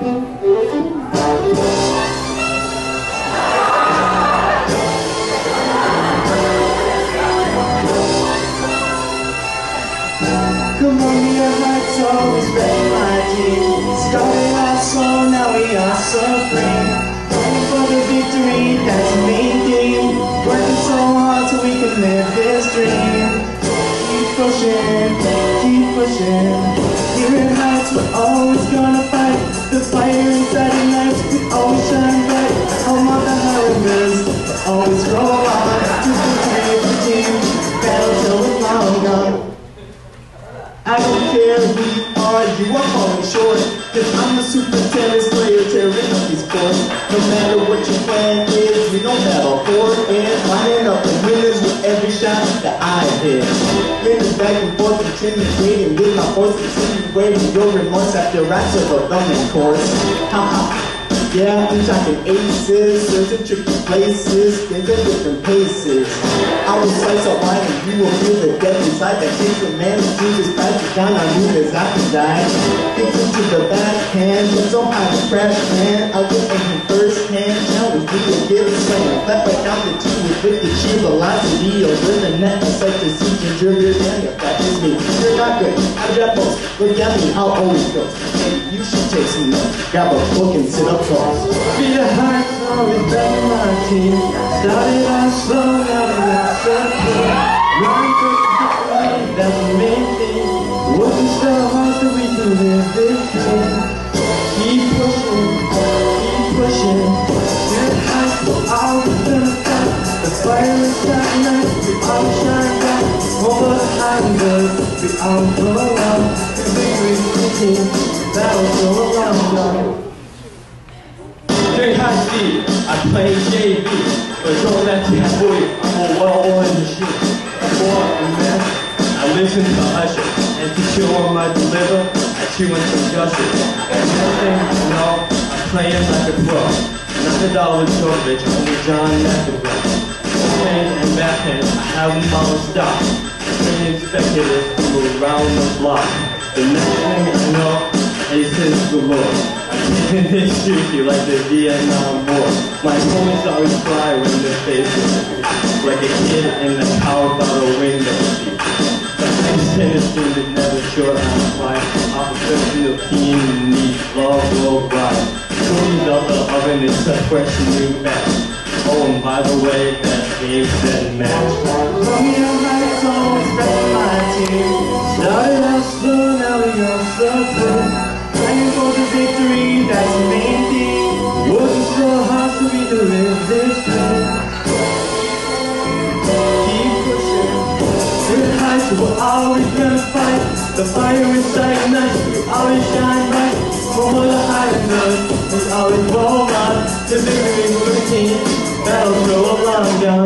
Columbia Heights always been my team. Started off slow, now we are so free. Fighting for the victory, that's the main thing. Working so hard so we can live this dream. Keep pushing, keep pushing. Here in Heights, we're always gonna fight. The fire inside the nights, oh, we always shine bright. Home of the Hylanders, always roll on. To the team, battle till it's long gone. I don't care who you are, you are falling short. Cause I'm the super tennis player tearing up these courts. No matter what your plan is, we don't battle for and lining up the winners with every shot that I hit. Winners back and forth, intimidating with my voice force, insinuating your remorse after I serve a thumbing course. Yeah, I'm talking aces, searching tricky places, things at different paces. I will slice up wine and you will feel the death inside that takes a man who chooses passage down on you as I can die. Kicks into the backhand, but somehow the crash man. I was aiming first hand, challenge me to get a slam. Flap back down the two with 50 sheer velocity over the net. It's like the and jury if that is me. Good, I most. Look at me, how always goes. Maybe you should take some notes. Grab a book and sit up close. Be the heights, always been my. Started off slow, now we got something. For the that's the main thing. Working so hard so we can live this dream. Keep pushing, keep pushing. Heights, we're always gonna fight. The fire is shining night, we all shine the we all go victory is the team, that'll go around. Very high speed, I play JV, but don't let have boy, I'm a well-oiled machine. I go up and mess, I listen to Usher, and to chill on my deliver, I chew on some gushers. And one you know, I'm playing like a pro. Not the dollar bitch, only John McEnroe. Cocaine and backhand, I have them all in from around the block. The next thing you know, aces galore. Taking this streaky like the Vietnam War. My opponents always cry when their faces like a kid in the power bottle window seat. Team is never short on fire. Opposition team needs love worldwide. Coolies out the oven is a fresh new batch. Oh, and by the way, that game set match. Started out slow, now we all so close Praying for the victory, that's the main thing. It so hard so we can live this time Keep pushing. We're high, so we're always gonna fight. The fire inside us, we always shine bright. From all the high and low, we always roll on The victory will continue, battle so long down